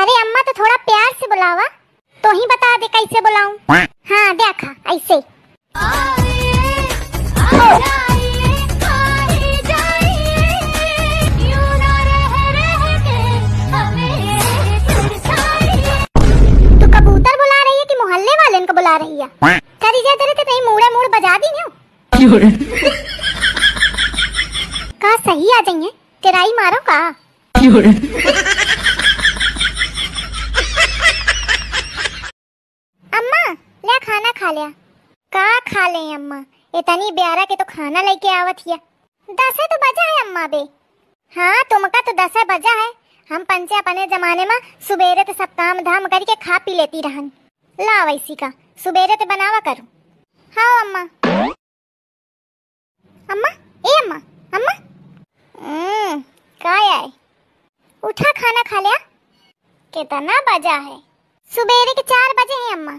अरे अम्मा तो थोड़ा प्यार से बुलावा। तो ही बता दे कैसे बुलाऊं। हाँ देखा ऐसे। बुला रही है कि मोहल्ले वाले को बुला रही है? करी जा तेरे नहीं मूड़े मूड़ बजा दी，का सही आ जाइए? किराई मारो का खा लिया। का खा ले अम्मा? इतनी ब्यारा के तो खाना लेके आवत हिया दस तो बजा है अम्मा बे हाँ तुमका तो दस बजा है। हम पंचे अपने जमाने में सुबेरे तो सब काम धाम करके खा पी लेती रहन। ला वैसी का, सुबेरे तो बनावा करूँ। हाँ अम्मा। अम्मा, ए अम्मा अम्मा। हम्म का है उठा खाना खा लिया। कितना बजा है। सुबेरे के चार बजे हैं अम्मा।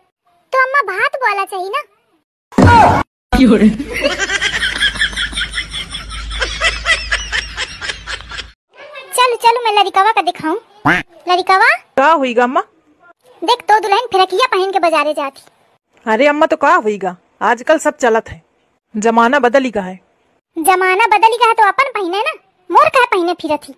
तो अम्मा भात बोला चाहिए ना। क्यों चलो चलो मैं लड़िकावा का दिखाऊँ। लड़िकावा? क्या हुई अम्मा? देख तो दुल्हन फिरकिया पहन के बाजारे जाती। अरे अम्मा तो का हुई आजकल सब चलत है। जमाना बदल ही का है। जमाना बदल ही का है तो अपन पहने ना। मोर का पहने फिरती।